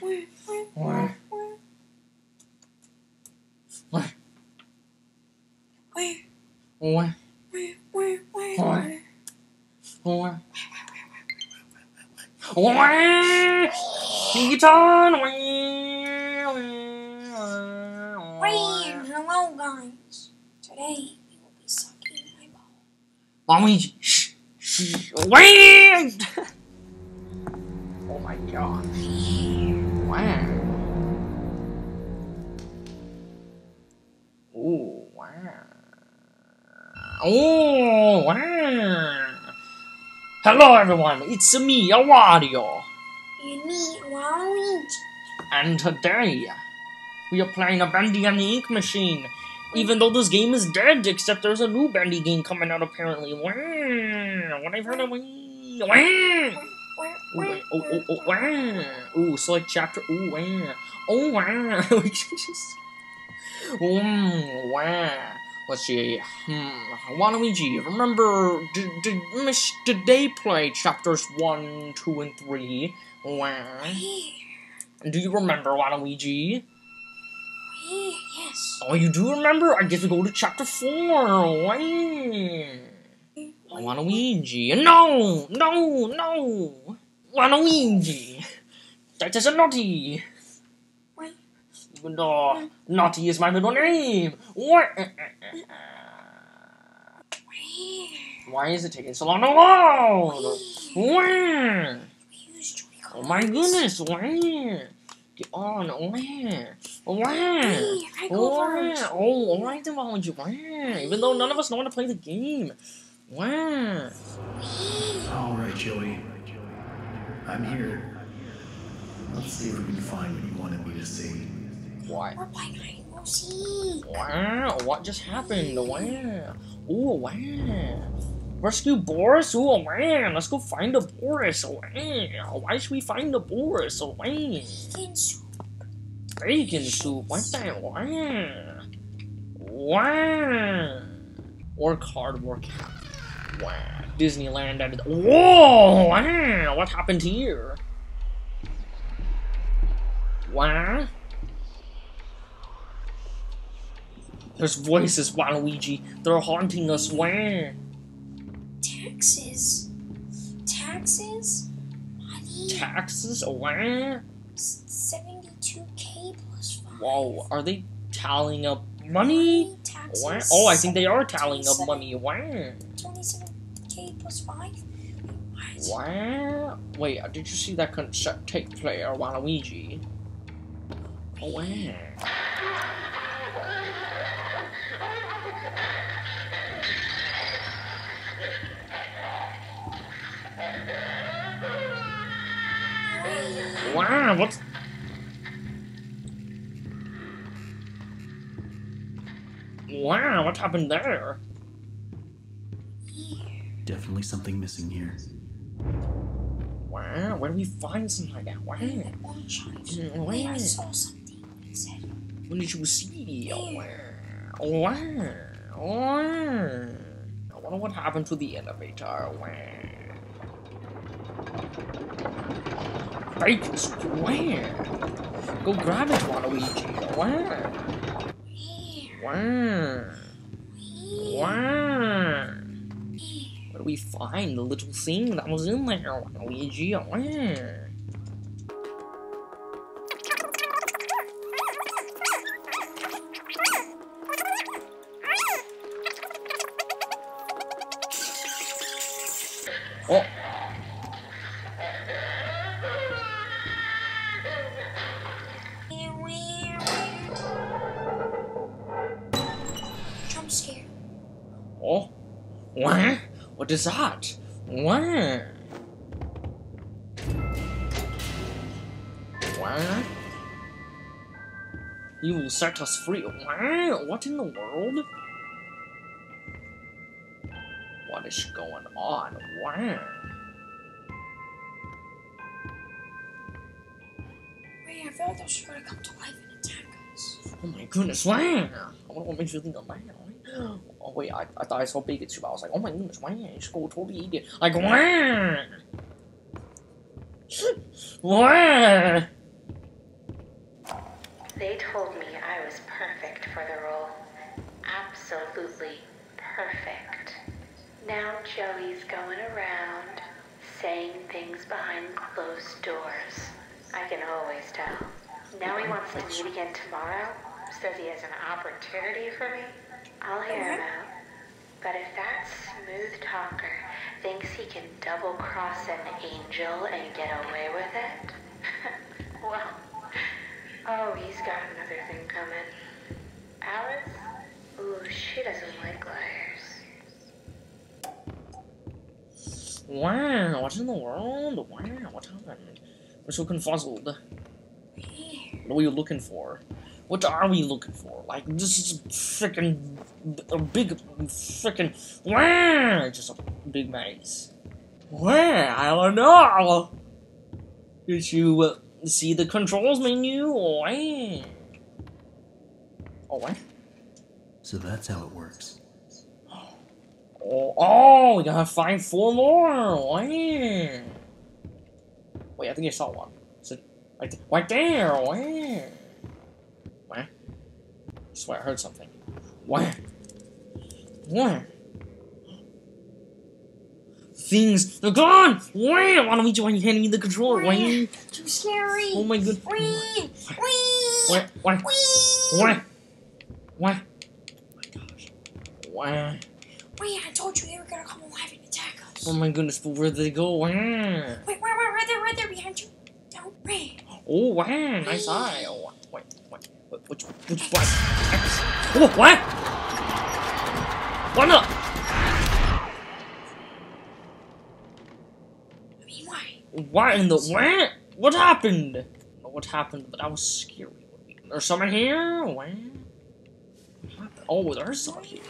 Guitar. Hello, guys. Today we will be sucking my ball. Luigi. Shh. Shh. Wait. Oh, wow. Hello, everyone. It's me, Wario. And me, Waluigi. And today, we are playing a Bendy and the Ink Machine. Even though this game is dead, except there's a new Bendy game coming out apparently. Wow. What I've heard of. Wow. Ooh, wait, oh, oh, oh, wow. Ooh, select chapter. Ooh, wow. Oh, wow. we should just. Mm, wow. Let's see. Hmm. Waluigi, remember, did, did, Miss, did they play chapters 1, 2, and 3? Wow. Do you remember, Waluigi? Yes. Oh, you do remember? I guess we go to chapter 4. Wow. Waluigi. No! No! No! Waluigi! That is a naughty! Wait. Even though naughty is my middle name! What? Why is it taking so long to load? Wow! Oh my goodness! Wow! Get on! Wow! Wow! I go Wow! first. Oh, alright then, Waluigi. Wow! Even though none of us know how to play the game. Wow! All right, Joey. I'm here. Let's see if we can find what you wanted me to see. What? We're playing hide and go seek. Wow, what just happened? Wow. Ooh, wow. Rescue Boris? Ooh, wow. Let's go find the Boris. Wow. Why should we find the Boris? Wow. Bacon soup. Bacon soup. What the? Wow. Wow. Work hard, work happy. Wow. Disneyland added. Whoa! Wow. What happened here? Wow. There's voices, Waluigi. They're haunting us. Wow. Taxes. Taxes? Money. Taxes? Wow. 72k plus 5. Whoa. Are they tallying up money? Taxes. Wow. Oh, I think they are tallying up money. Wow. 27k plus 5? What? Wow. Wait, uh, did you see that concert take player, Waluigi? Oh, wow. Wow, what's... Wow, what happened there? Definitely something missing here. Wow, where do we find something like that? Wow. Wow. I saw something. It said, What did you see? Oh, wow. Wow. Wow. I wonder what happened to the elevator. Wow. Bacon. Wow. Go grab it, Waluigi. Wow. Wow. Where do we find the little thing that was in there, Waluigi? Wow. What? What is that? What? What? You will set us free. What? What in the world? What is going on? What? Wait, I feel like those gonna come to life and attack us. Oh my goodness, wow! I wonder what makes you think of that. Oh wait, I, I thought I saw bacon soup. I was like, oh my goodness, wow, it's go totally idiot. Like, wow! Wow! They told me I was perfect for the role. Absolutely perfect. Now Joey's going around saying things behind closed doors. I can always tell. Now he wants to meet again tomorrow. Says he has an opportunity for me. I'll hear him out. But if that smooth talker thinks he can double cross an angel and get away with it, well, oh, he's got another thing coming. Alice? Ooh, she doesn't like liars. Wow, what in the world? Wow, what happened? We're so confuzzled. What are you looking for? What are we looking for? Like, this is freaking a big freaking wow, just a big maze. Where I don't know. Did you uh, see the controls menu? Oh, what? So that's how it works. Oh, oh, we gotta find four more. Wait, I think I saw one. Is it right, th- right there? Wow. Swear I heard something. What? What? Things, they're gone! Wow! Why don't we join you handing me the controller? Wow! Too scary. Oh my god. Wee, wee, What? What? wee. What? Oh my gosh. Wow. Wait, I told you they were gonna come alive and attack us. Oh my goodness, but where'd they go? Wow. Wait, wait, wait, right there, right there, behind you. No, wait. Oh, wow, nice eye. Oh, wait, wait, which, which, what? X. Oh, what? What the? I mean, why? What in the, what? What happened? I don't know What happened, but that was scary. There's someone here? What? What? Oh, there's someone here.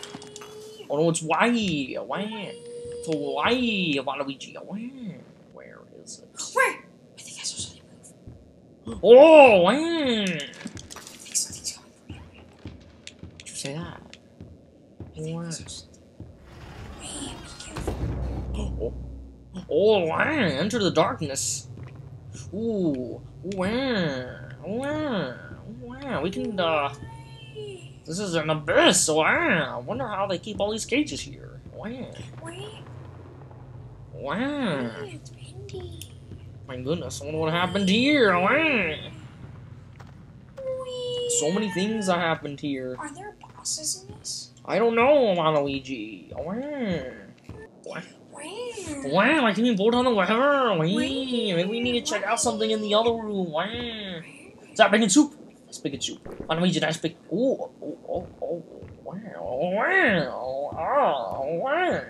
Oh no, it's Hawaii. Hawaii. It's Hawaii. Waluigi. Hawaii. Where is it? Where? I think I saw something move. Oh, wow. I think something's coming for you. Did you say that? I think I Wow. saw something. Wait, be careful. Oh, oh, wow. Enter the darkness. Ooh, wow, wow, wow. We can, uh, this is an abyss. Wow. I wonder how they keep all these cages here. Wow, wait, wow. wait, it's windy. My goodness, I wonder what happened here. Wow. So many things that happened here. Are there bosses in this? I don't know, Waluigi. Wow. Wow. Where? Wow, I can even bolt on the lever. Wow. Maybe we need to check out something in the other room. Is that bacon soup? That's bacon soup. Waluigi, that's big. Oh, oh, oh, oh. Wow. Wow. Oh, wow.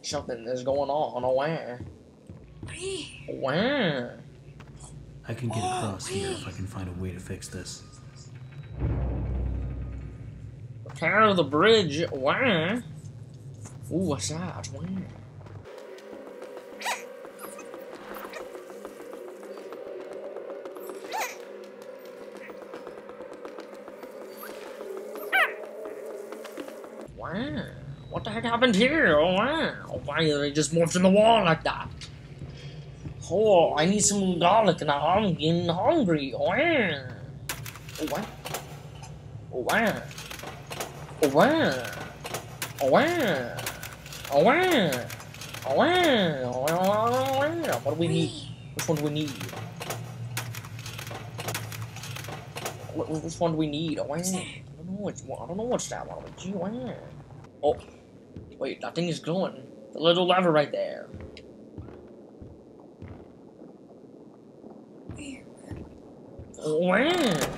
Something is going on. Oh, wow. Wow. I can get across here if I can find a way to fix this. Repair the bridge. Wow. Ooh, what's that? Wow. What the heck happened here? Oh, wow. Oh, why did they just morphed in the wall like that? Oh, I need some garlic and I'm getting hungry. Oh? Oh, wow. Oh, wow. Oh, wow. Oh, wow. Oh, wow. Oh, wow. Oh, wow. What do we need? Which one do we need? Wh- wh- Which one do we need? Oh, wow. I don't know which one. I don't know what's that one. Gee, wow. Oh, wait. That thing is glowing. The little lever right there. Oh, wow.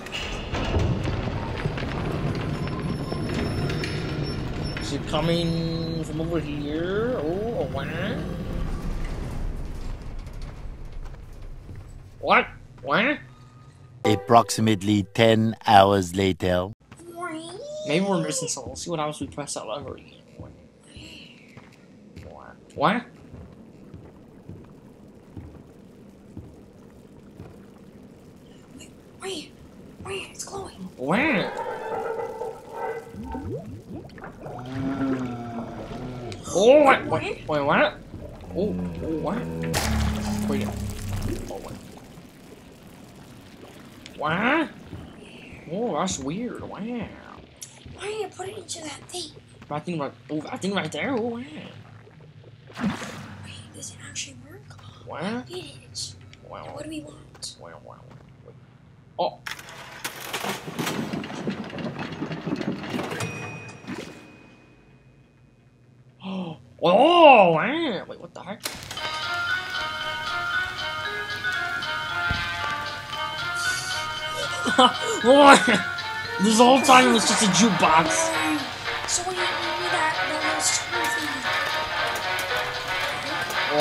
It coming from over here? Oh, wow. What? What? Approximately 10 hours later. Maybe we're missing something. Let's see what happens if we press that lever again. What? What? Wait, wait, it's glowing. Where? Oh, what? Wait, wait, what? Oh, oh, what? Wait. Oh, what? What? Oh, that's weird. Wow. Why didn't you put it into that thing? That thing right, oh, that thing right there. Oh, wow. Wait, does it actually work? Wow. It is. Wow. What do we want? Wow, wow. Wait. Oh. Oh, wow. Wait, what the heck? this whole time it was just a jukebox. So we need that little screw thing.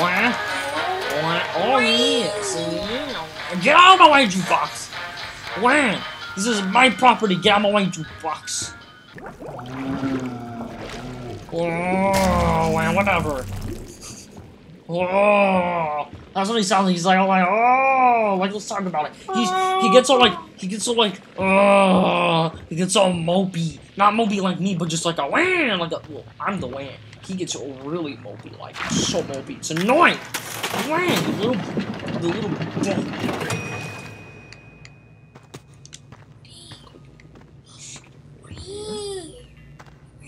What? Oh, What? Oh, yes. yeah. Get out of my way, jukebox. Wow. This is my property. Get out of my way, jukebox. Oh, whatever. Oh, that's what he sounds like. He's like, oh, like, oh, like, let's talk about it. He's, he gets all like, he gets all like, oh, he gets all mopey. Not mopey like me, but just like a wham, like a, well, I'm the wham. He gets all really mopey, like, so mopey. It's annoying. Wham, the little, the little,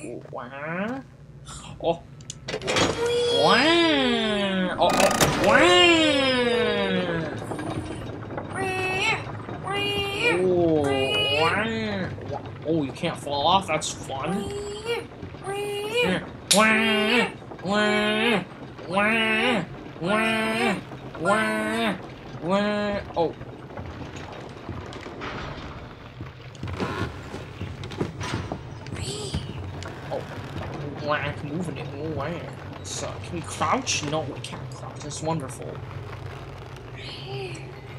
wee. Wow. Oh. Wow. Oh, oh. Wee. Oh, you can't fall off. That's fun. Wah, wah, wah, wah, wah, wah. Oh. Wee. Oh. Wah, moving it. Oh, wow. So, can we crouch? No, we can't crouch. That's wonderful.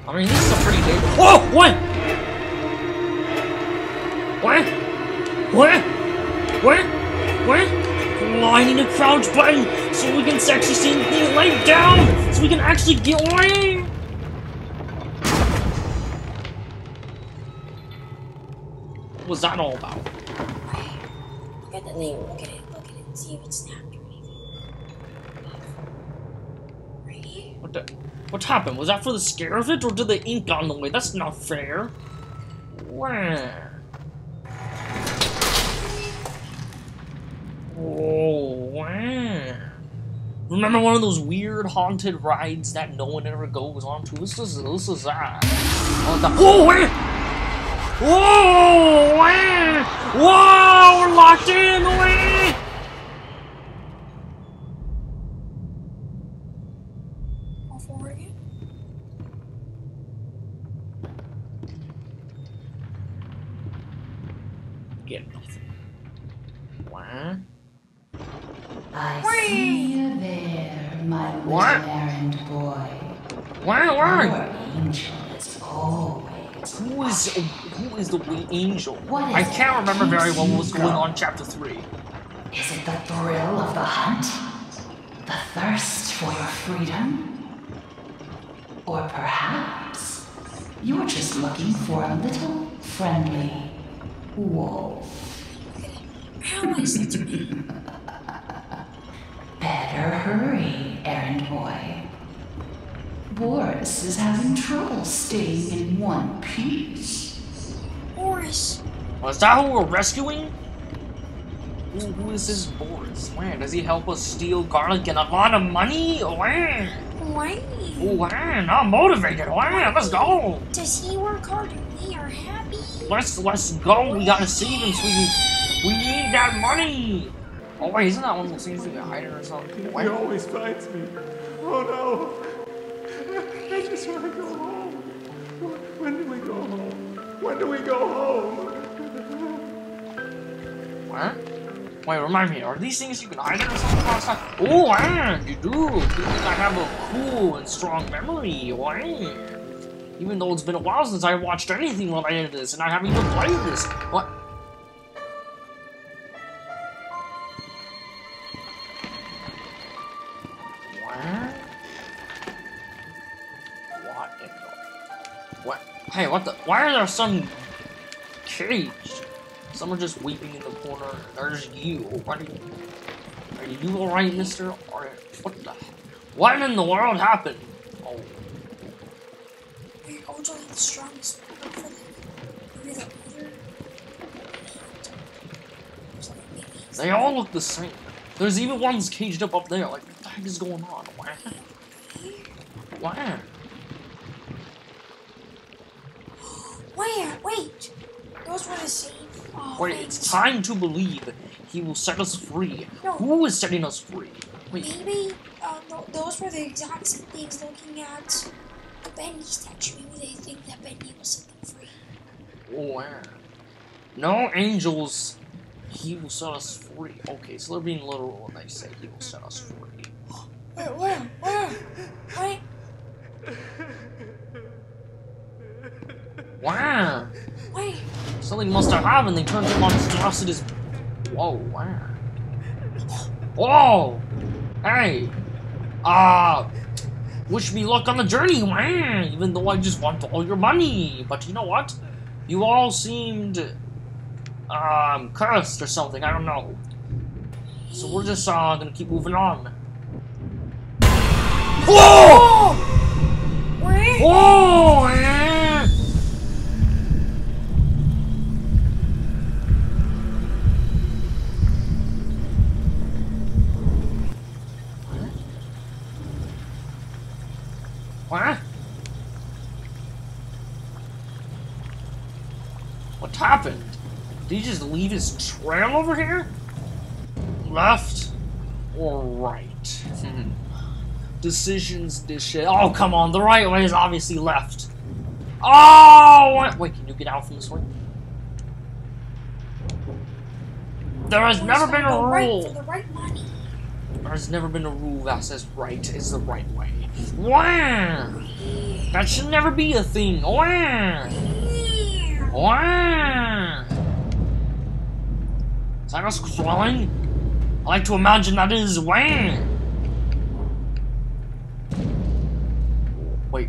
I mean, this is a pretty big. Whoa! What? What? What? What? What? Oh, I a crouch button so we can actually see the lay down so we can actually get away. What was that all about? Look at the thing. Look at it. See if it snapped or anything. Wee. What the? What happened? Was that for the scare of it, or did the ink on the way? That's not fair. Wow. Oh. Remember one of those weird haunted rides that no one ever goes on to? This is this is that. Oh, the, oh wow! Whoa! Wow! Whoa! We're locked in! Wow! Go forward again. Get nothing. Wow. I see you there, my little What? errand boy. Wow! Your Wow! angel is always Who is who is the wee angel? What is I can't remember that very well what was going going? on chapter three. Is it the thrill of the hunt? The thirst for your freedom? Or perhaps you're just looking for a little friendly wolf? How is it? Better hurry, errand boy. Boris is having trouble staying in one piece. Boris. Was that who we're rescuing? Who, who is this Boris? Wow, does he help us steal garlic and a lot of money? Wow, Why? wow, I'm motivated. Wow, let's go. Does he work hard and we are happy? Let's let's go. We gotta save him so we we need that money. Oh wait, isn't that one of those things we can hide or something? He always finds me. Oh no! I just want to go home. Do we go home? What? Wait, remind me, are these things you can hide or something time? Oh, wow, you do. You think I have a cool and strong memory. Wow. Even though it's been a while since I watched anything related to this, and I haven't even played this. What? What? What. What? Hey, what. Why are there some caged? Some are just weeping in the corner. There's you. What are you... Are you alright, mister? Or... What the... What in the world happened? Oh... Wait, Ojo had the strongest look for the maybe the leader. Something maybe he's They all look the same. There's even ones caged up up there. Like, what the heck is going on? Why? Why? Where? Wait! Those were the same. Oh, Wait, it's time to believe he will set us free. No. Who is setting us free? Wait, Maybe um, th- those were the exact same things looking at the Bendy statue. Maybe they think that Bendy will set them free. Wow. No angels. He will set us free. Okay, so they're being literal when they say he will set us free. Where? Where? Where? Wait. Wow. Something must have happened. They turned him monstrosities. Whoa, wow. Whoa! Hey! Uh, wish me luck on the journey, man! Even though I just want all your money. But you know what? You all seemed, um, cursed or something. I don't know. So we're just, uh, gonna keep moving on. Whoa! Where? Whoa! man! What? What happened? Did he just leave his trail over here? Left or right? Decisions, dish. Oh, come on. The right way is obviously left. Oh! Wait, can you get out from this way? There has never been a right rule. for the right money. There's never been a rule that says right is the right way. Wow! That should never be a thing. Wow! Wow! Is that us crawling? I like to imagine that is wow! Wait.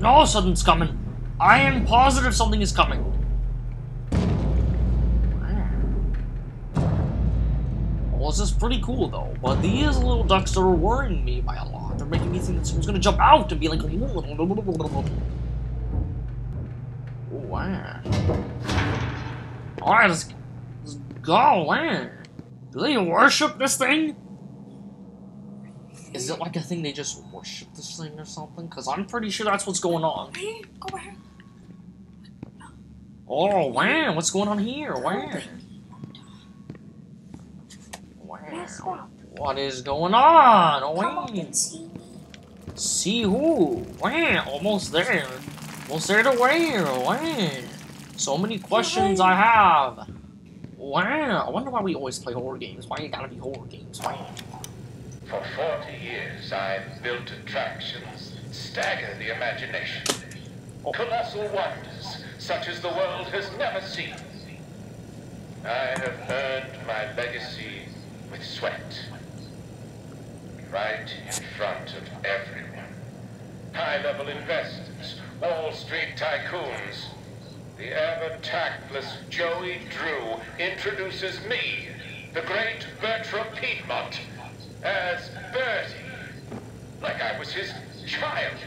No, something's coming. I am positive something is coming. Well, this is pretty cool though, but these little ducks are worrying me by a lot. They're making me think that someone's gonna jump out and be like, wow. Alright, let's, let's go. Do they worship this thing? Is it like a thing they just worship this thing or something? Because I'm pretty sure that's what's going on. Go where? Oh, wow, what's going on here? Wow. Wow. What is going on? Oh, Come wait. and see me. See who? Wow, almost there. Almost there to where? Wow. So many questions I have. Wow, I wonder why we always play horror games. Why you gotta be horror games? Wow. For 40 years, I've built attractions that stagger the imagination. Oh. Colossal wonders, such as the world has never seen. I have earned my legacy with sweat. Right in front of everyone. High-level investors, Wall Street tycoons. The ever-tactless Joey Drew introduces me, the great Bertrum Piedmont, as Bertie, like I was his child.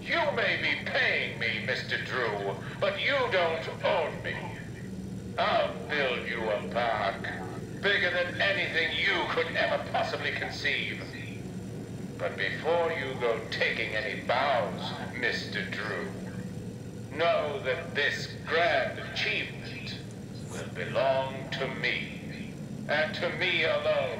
You may be paying me, Mr. Drew, but you don't own me. I'll build you a park, bigger than anything you could ever possibly conceive. But before you go taking any bows, Mr. Drew, know that this grand achievement will belong to me, and to me alone.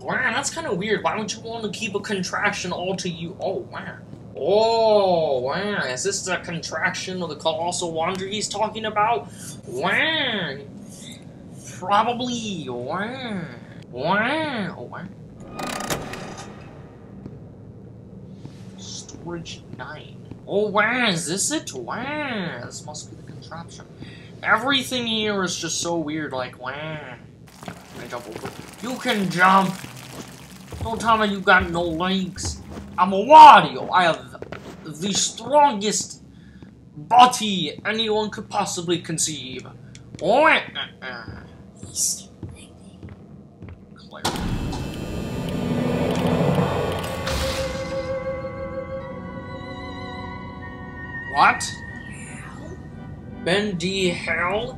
Wow, that's kind of weird. Why would you want to keep a contraction all to you? Oh, wow. Oh, wow. Is this the contraction of the colossal wonder he's talking about? Wow. Probably. Wow. Wow. Storage 9. Oh, wow. Is this it? Wow. This must be the contraption. Everything here is just so weird. Like, wow. Can I jump over? You can jump! Don't tell me you got no legs. I'm a Wario. I have the strongest body anyone could possibly conceive. Oh, eh, eh. What? Hell. Bendy hell?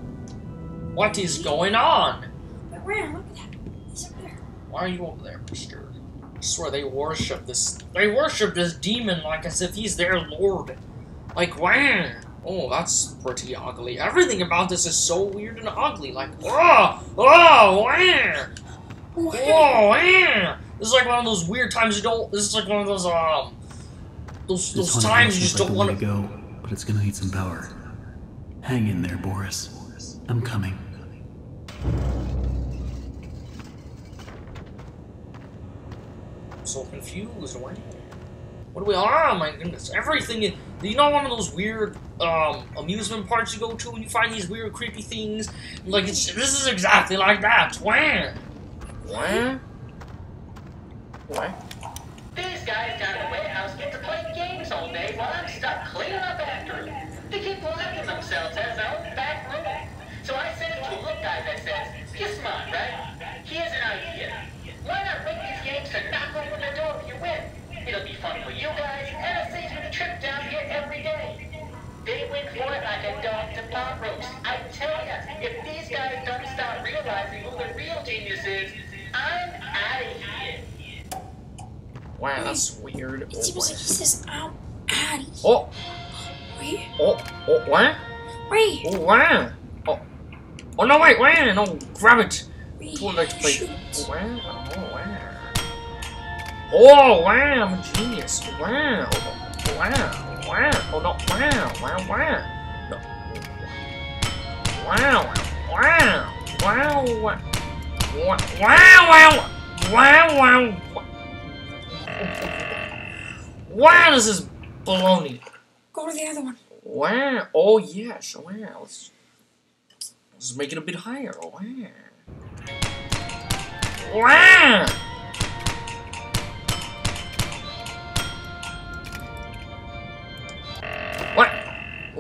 What is going on? But Ram, look at that. He's up there. Why are you over there, mister? I swear they worship this. They worship this demon like as if he's their lord. Like, wow. Oh, that's pretty ugly. Everything about this is so weird and ugly. Like, oh, oh, wow. Oh, Oh, wow. This is like one of those weird times you don't. This is like one of those, um. Those, those times you just don't want to. to go, but it's gonna need some power. Hang in there, Boris. I'm coming. I'm so confused. Wow. What do we? Oh my goodness! Everything. is- You know, one of those weird um, amusement parks you go to, and you find these weird, creepy things. Like it's, this is exactly like that. Wow. Wow. What? These guys down in the warehouse get to play games all day while I'm stuck cleaning up after them. They keep locking themselves as their own back room. So I sent it to a look guy that says, You're smart, right? Here's an idea. Why not make these games to knock open the door if you win? It'll be fun for you guys, and it saves me the trip down here every day. They win for it like a dog to pot roast. I tell ya, if these guys don't start realizing who the real genius is, I'm out of here. Wow, that's weird. It Oh, seems like he says, I'm Addy. oh, Wait, oh, oh, what? wait, Oh, wow. Oh, oh no, wait, wow, no, grab it. wait. Oh, like, like, Shoot. oh, wow, oh, wow. Oh, wow, I'm a genius. Wow, wow, wow. Oh, no, wow, wow, wow. No. Wow, wow, wow, wow. Wow, wow, wow, wow. Wow, this is baloney. Go to the other one. Wow. Oh, yes. Wow. Let's, let's make it a bit higher. Wow. Wow. What?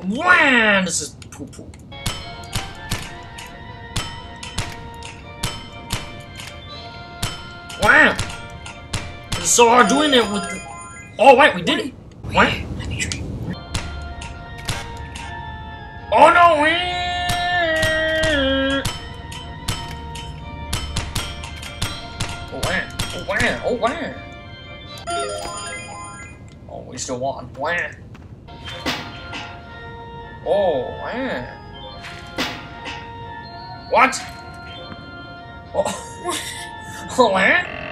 Wow. This is poo poo. Wow. So hard doing it with the... Oh, wait, we did it. What? Let me try. Oh no! Oh wow! Oh wow! Oh wow! Oh, we still won. Wow! Oh wow! What? Oh! Oh wow!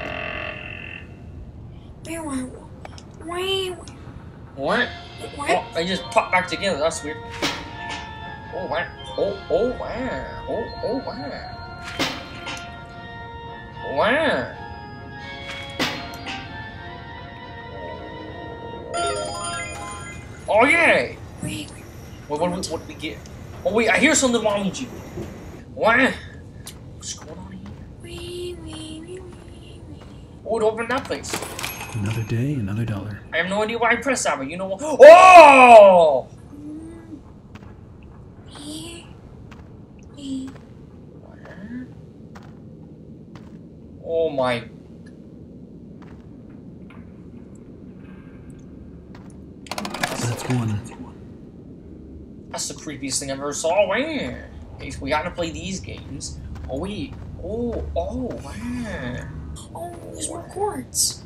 What? what? Oh, they just pop back together. That's weird. Oh wow! Oh oh wow! Oh oh wow! Oh, wow! Oh yay! Wait, wait. What what what, we get? Oh wait! I hear something wrong with you. Wow! What's going on here? Wait, wait, wait, wait, wait. Oh, it opened that place. Another day, another dollar. I have no idea why I pressed that, but you know what? Oh! Oh my. That's one. That's the creepiest thing I've ever saw. Oh, wow. Hey, we gotta play these games. Oh wait. Oh, oh, wow. Oh, there's more chords.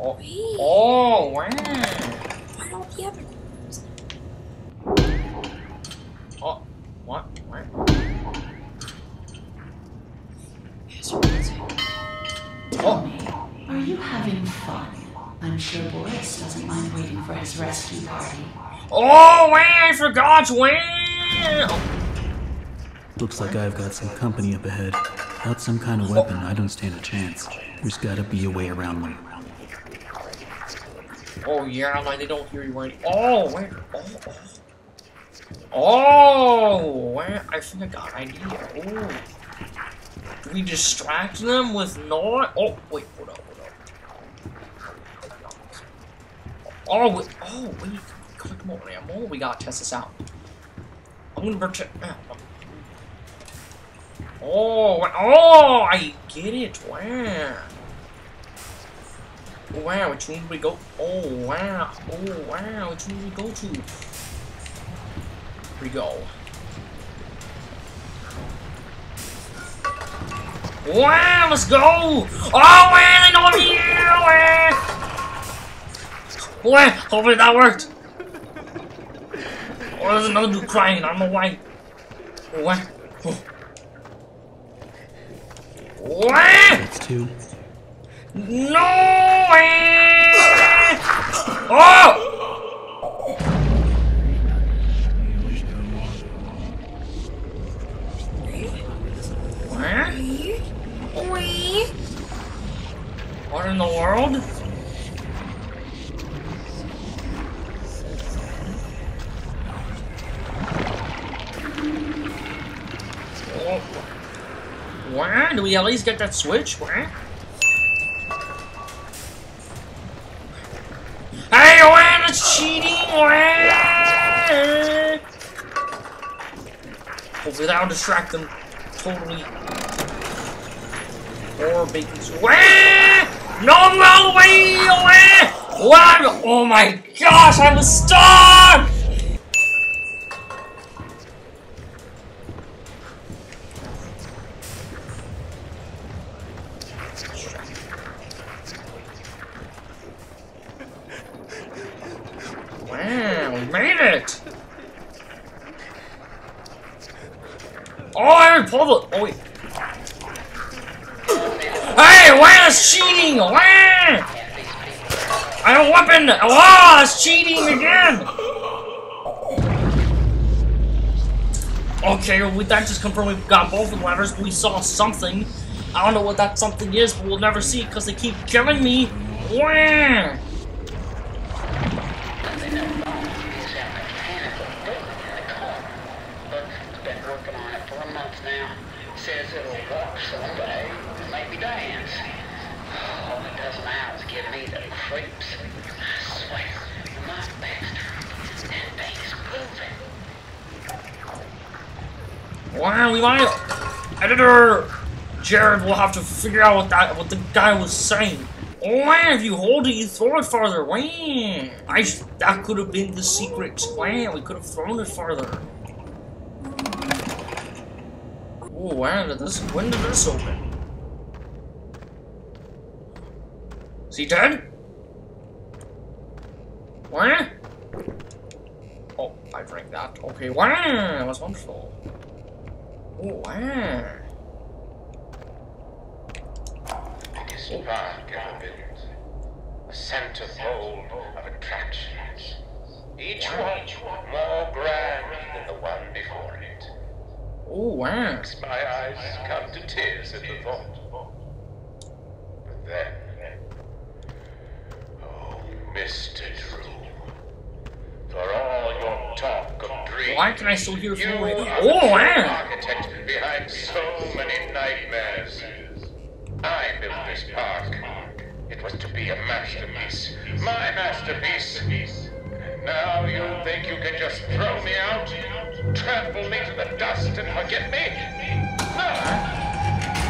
Oh, Wait. oh, wow. Find all the other chords. Oh, what? What? Oh. chords. Tell me, are you having fun? I'm sure Boris doesn't mind waiting for his rescue party. Oh, wow, I forgot. Wow. Looks like I've got some company up ahead. Without some kind of oh. weapon, I don't stand a chance. There's gotta be a way around them. Oh, yeah, like they don't hear you right. Oh, wait. Oh, oh. Oh, wow. I think I got an idea. Oh. Do we distract them with not? Oh, wait, hold up, hold up. Oh, wait, oh, wait. Collect more ammo. We gotta test this out. I'm gonna protect. Oh, oh, I get it. Wow. Oh, wow, which room do we go? Oh, wow. Oh, wow, which room do we go to? Here we go. Wow, let's go! Oh, man, I know I'm here! Wow! Wow, hopefully that worked. Oh, there's another dude crying. I don't know why. What? What? That's two. No! Oh! What in the world? Oh. Where? Do we at least get that switch? Where? Hey, Where? That's cheating! Where? Hopefully that'll distract them totally. Or bacon. No, no, way! Oh my gosh, I'm a Wow, just confirmed we've got both of the but we saw something. I don't know what that something is, but we'll never see it because they keep killing me. Wah! Dance. All it does now is give me the creeps. I swear, my best. That thing's moving. Wow, we might. Editor Jared will have to figure out what that what the guy was saying. Wow, if you hold it, you throw it farther. Wow, I that could have been the secret. Wow, we could have thrown it farther. Oh, wow, did this when did this open? Is he dead? What? Oh, I drank that. Okay, wow, that was wonderful. Oh, wow. It is spark of a build, a center pole of attractions. Each one more grand than the one before it. Oh, wow. Ah. Makes my eyes come to tears at ah. the thought. But then, oh, Mr. Drew, for all your talk of dreams, Why can I still hear you are Oh, wow. architect behind so many nightmares. I built this park. It was to be a masterpiece. My masterpiece. Now you think you can just throw me out? Trample me to the dust and forget me? No!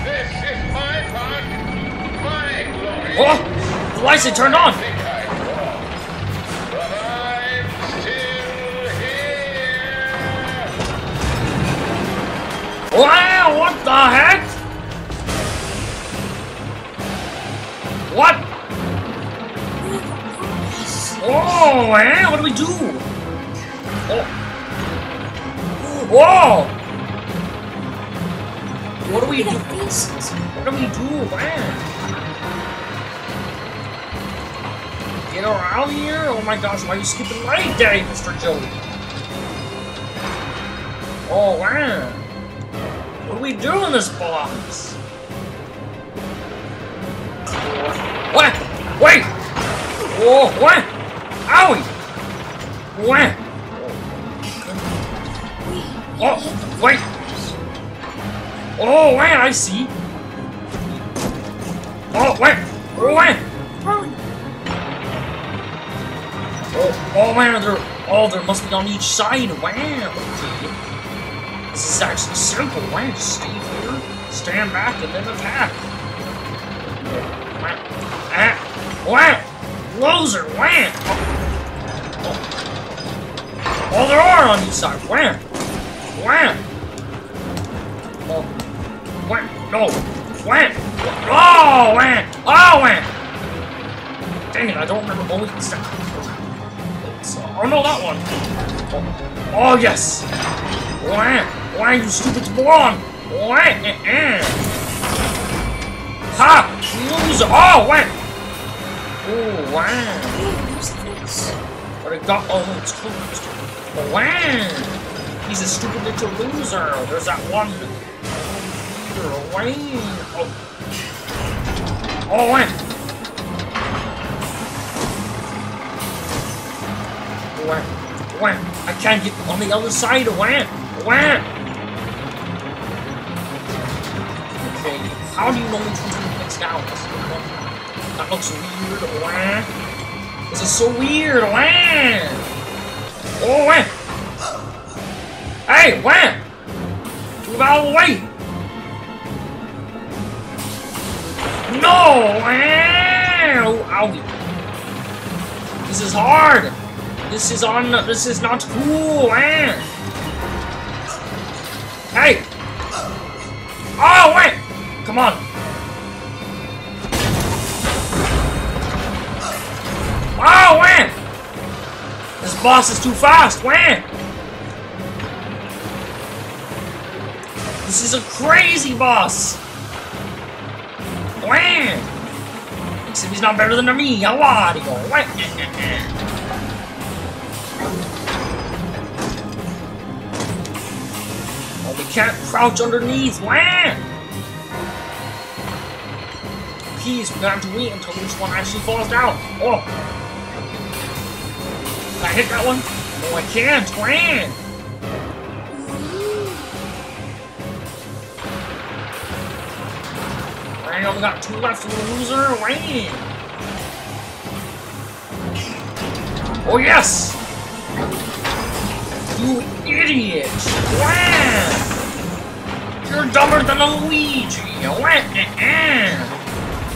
This is my park. My glory. Oh, the lights had turned on. Wow, what the heck? What? Oh, man, what do we do? Oh. Whoa! What do we do? What do we do, man? Get of here? Oh my gosh, why are you skipping my day, Mr. Joey? Oh, man. Do we do in this box? What? Wait! Oh, what? Owie! What? Oh, wait! Oh, wait, I see! Oh, wait! Wait! Oh, oh man, they're, oh, there must be on each side. Wow. This is actually simple. Wow, just stay here, stand back, and then attack. Ah, wow, loser, Wham! Oh. Oh, there are on each side. Wham! Wham! Oh. Wham! No! Wham! Oh, wham! Oh, wham! Dang it, I don't remember. Oh, that. It's, uh, oh, no, that one. Oh, oh yes! Wham! Wham, you stupid spawn! Wham! eh, eh. Ha! Loser! Oh, wham! Oh, wham! Who's this? But it got oh it's closed. Wow. He's a stupid little loser. There's that one. Oh, Wayne. Oh. Oh, Wayne. Wayne. Wayne. I can't get on the other side of Wayne. How do you know which one's gonna place down? That looks weird. Wayne. This is so weird, Wham! Oh, Wham! Hey, Wham! Move out of the way! No, owie. This is hard! This is on, this is not cool! Hey! Come on! Oh, Wham! This boss is too fast, Wham! This is a crazy boss! Wham! Except he's not better than me, a lot ago. Wham! We can't crouch underneath, Wham! Please, we're gonna have to wait until this one actually falls down. Oh! Can I hit that one? No, I can't. Wham! I only got two left for the loser. Wham! Oh, yes! You idiot! Wham! You're dumber than a Luigi! Wham!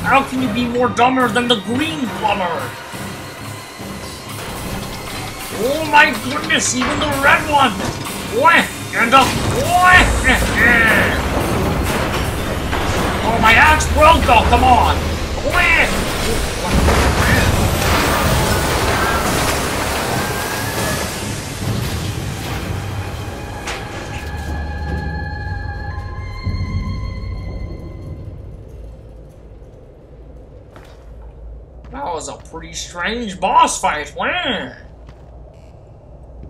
How can you be more dumber than the green plumber? Oh my goodness, even the red one! What? And the what? Oh, my axe broke though, come on! What? Pretty strange boss fight, wow!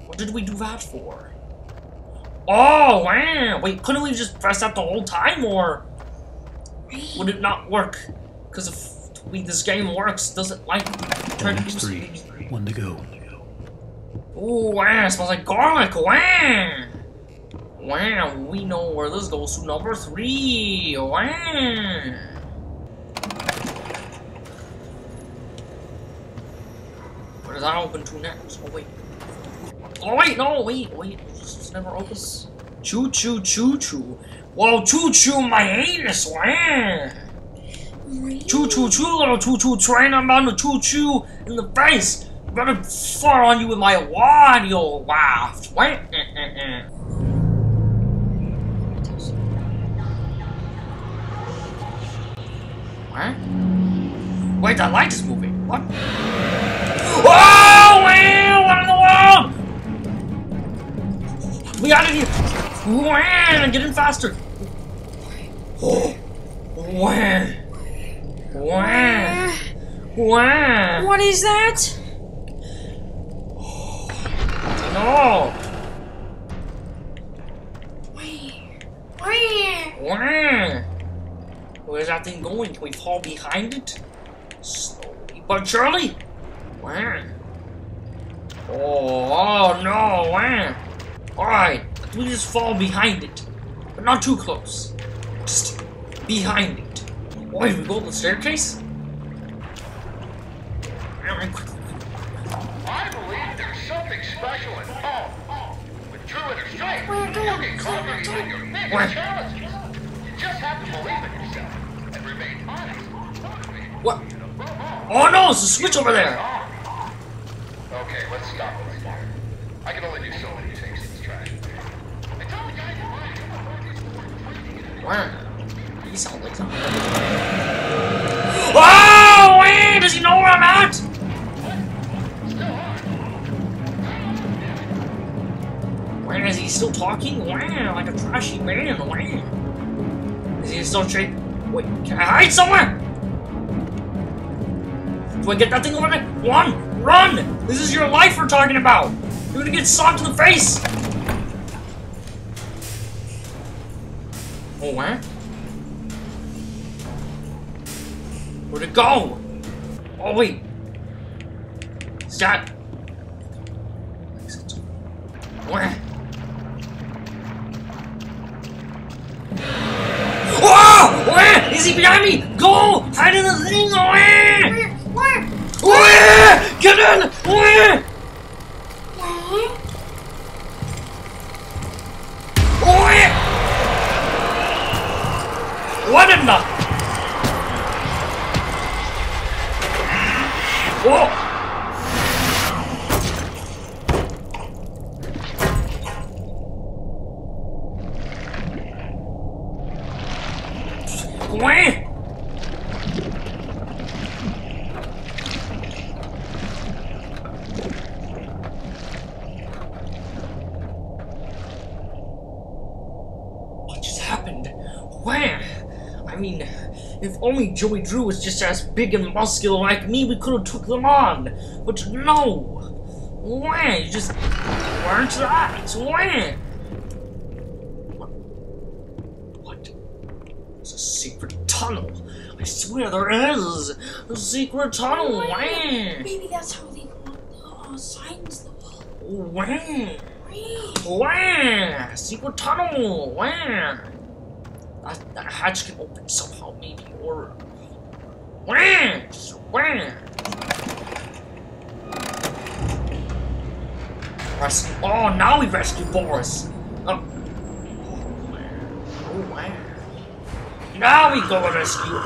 What did we do that for? Oh, wow! Wait, couldn't we just press that the whole time, or would it not work? Because if we, this game works, does it like Turn to do three. One to go. Ooh, wow! Smells like garlic, wow! Wow, we know where this goes to number three, wow! Does that open to next? Oh wait. Oh wait, no, wait, wait. Was never open. Choo choo choo choo. Whoa, choo choo my anus, wow. Choo choo choo, little choo choo train. I'm about to choo choo in the face. I'm gonna fart on you with my audio waft. Wait, eh, eh, eh. What? Wait, that light is moving. What? Oh, We gotta get. Wow! Get in faster. Oh, wow! Wow! Wow! What is that? No! Where? Where's that thing going? Can we fall behind it? Slowly but surely? Wow! Oh, oh no! Wow! Alright, we just fall behind it. But not too close. Just behind it. Oh, did we go up the staircase? I believe there's something special at home. With Drew and her strength, you can conquer even your biggest challenges. You just have to believe in yourself and remain honest. motivated, What? and Oh no, it's a switch over there! Okay, let's stop right here. I can only do He sounds like something. Oh, wait! Does he know where I'm at? Where is he still talking? Wow, like a trashy man. Wow. Is he still straight? Wait, can I hide somewhere? Do I get that thing over there? Run! Run! This is your life we're talking about! You're gonna get socked in the face! Oh, where? Where'd it go? Oh, wait. That... Where? Whoa! Where? Is he behind me? Go! Hide in the thing! Where? Where? Where? Get in! Where? What in the? Whoa! Where? What just happened? Where? I mean, if only Joey Drew was just as big and muscular like me, we could have took them on. But no. Where? You just weren't that. Where? What? It's a secret tunnel. I swear there is a secret tunnel. Where? Maybe that's how they want the uh, signs though. Where? Where? Where? Secret tunnel. Where? That, that hatch can open somehow, maybe, or where? Just? Rescue. Oh, now we rescue Boris. Oh. Where? Oh, where? Now we go rescue.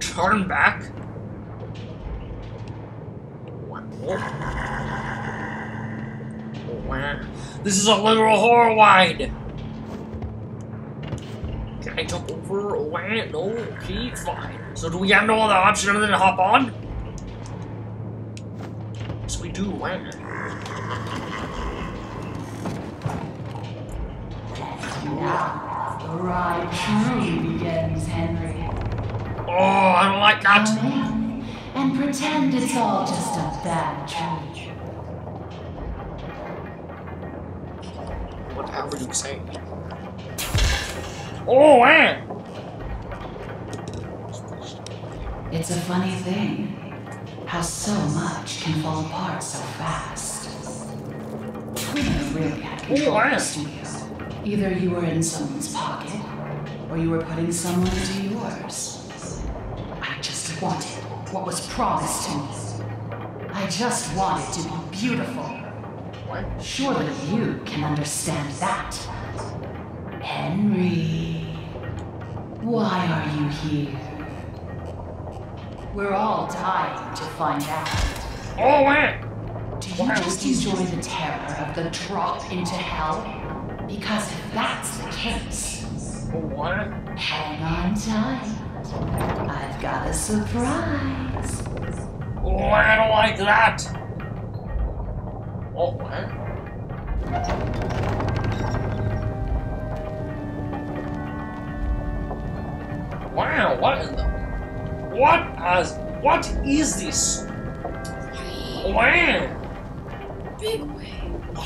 Turn back. Where? Oh, this is a literal horror ride. I jump over? Where? No. Okay, fine. So do we have no other option other than to hop on? Yes, we do. Now, the ride truly begins, Henry. Oh, I don't like that. Come in and pretend it's all just a bad dream. Whatever you say. Oh, where? It's a funny thing how so much can fall apart so fast. Twitter really had control oh, eh. of the studio. Either you were in someone's pocket, or you were putting someone into yours. I just wanted what was promised to me. I just wanted to be beautiful. Surely you can understand that. Henry, why are you here? We're all dying to find out. Oh, where? Do you just enjoy the terror of the drop into hell? Because if that's the case, Oh, what? hang on tight. I've got a surprise. Oh, I don't like that. Oh, what? Wow, what in the... What has... What is this? Wow! Big way.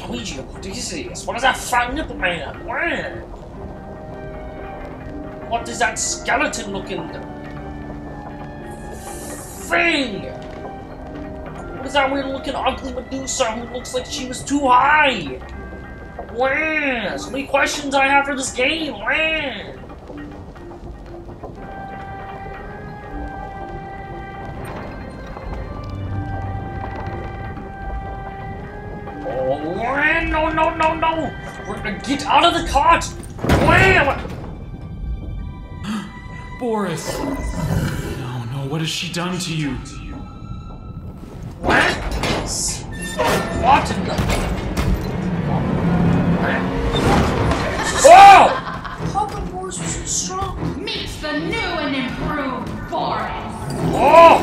Luigi, what is this? What is that fat nipple man? Wow! What is that skeleton looking thing? What is that weird looking ugly Medusa who looks like she was too high? Wow! So many questions I have for this game. Wow! Get out of the cart! Wow! Boris! No, no, what has she done to you? What? What in the... Oh! strong. Meets the new and improved Boris. Oh!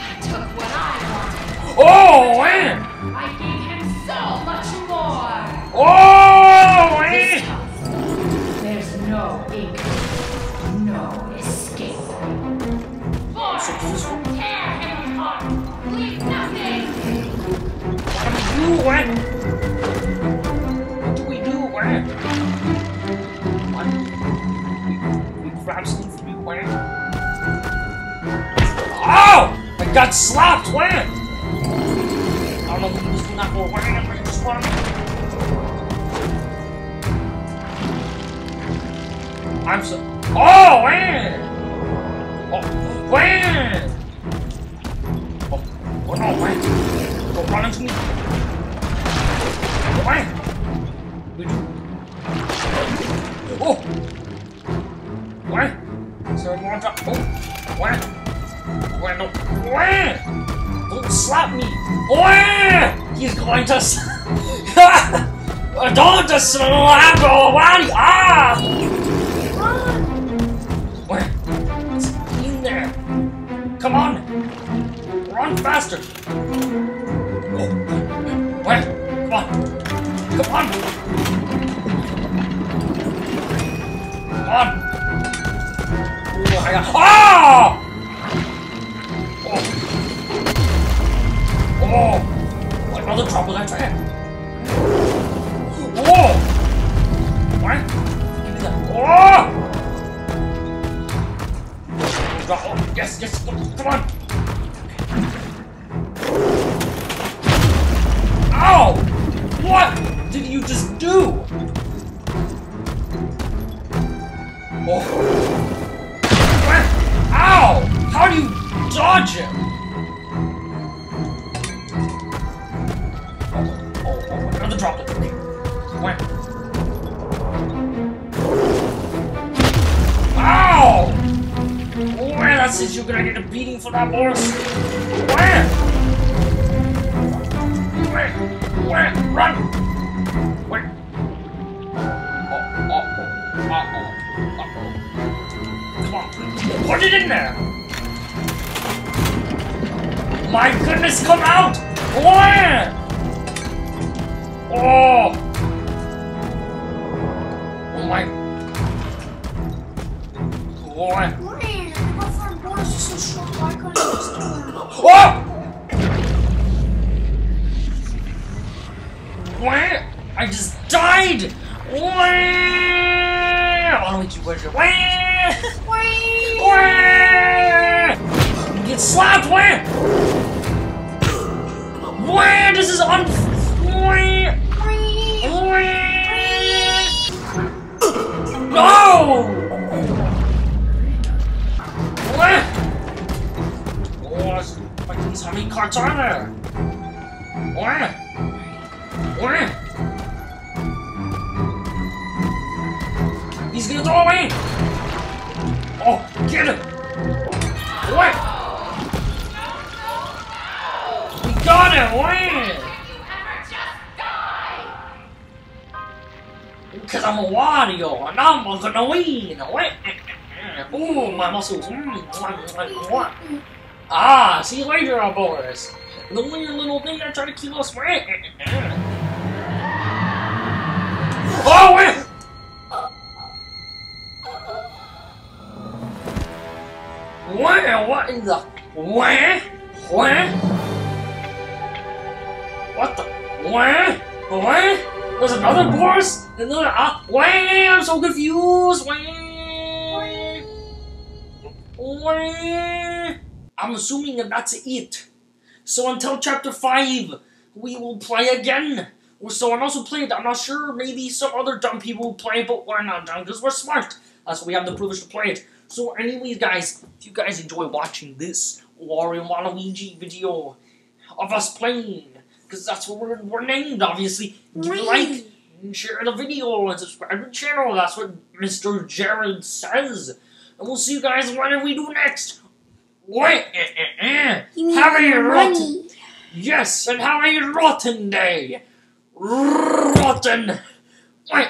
I took what I wanted. Oh, man! Got slapped, what? I don't know what he was doing that for, what? I just want I'm so. Oh, man! Oh, man! Oh, oh no, man! Don't run into me! Why? Oh! Why? Is there more drop? Oh! Why? Why no? Don't slap me! He's going to. s- Don't just slap me! Ah! Where? It's in there. Come on! Run faster! Oh. Come on! Come on! Come on! Oh, Oh! Oh! Another trouble I tried. Oh! What? Give me that. Oh! Oh, yes, yes, come on! Ow! What did you just do? Oh. What? Ow! How do you dodge him? Where? You're gonna get a beating for that, Boris. Where? Where? Where? Run! Where? Oh, oh, oh, uh-oh, uh-oh. Come on, put it in there! My goodness, come out! Where? Oh! Oh my... Where? Is so strong. Why couldn't he just do? Oh! Where? I just died! Don't we do where's your? Get slapped where? Where? This is un. No! Are there? Where? Where? He's gonna throw away! Oh, get him! What? We got him! Where? Because I'm a Wario, and I'm gonna win! What? Ooh, my muscles. Mm. Ah, see you later, Boris. The weird little thing that tried to kill us. Where? Oh, wait! Where? What in the? Where? Where? What the? Where? Where? There's another Boris? Another? Uh, where? I'm so confused. Where? Where? I'm assuming that that's it. So until chapter 5, we will play again. Or someone else will play it. I'm not sure. Maybe some other dumb people will play it, but we're not dumb because we're smart. That's why we have the privilege to play it. So anyways, guys, if you guys enjoy watching this Wario and Waluigi video of us playing, because that's what we're, we're named, obviously, give a like and share the video and subscribe to the channel. That's what Mr. Jared says. And we'll see you guys whenever we do next. Wait, eh, eh, eh. You have a rotten, money. yes, and have a rotten day. Rotten. Wait,